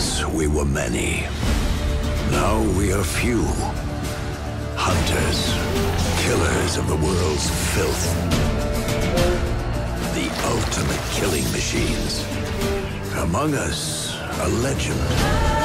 Once we were many. Now we are few. Hunters, killers of the world's filth. The ultimate killing machines. Among us, a legend.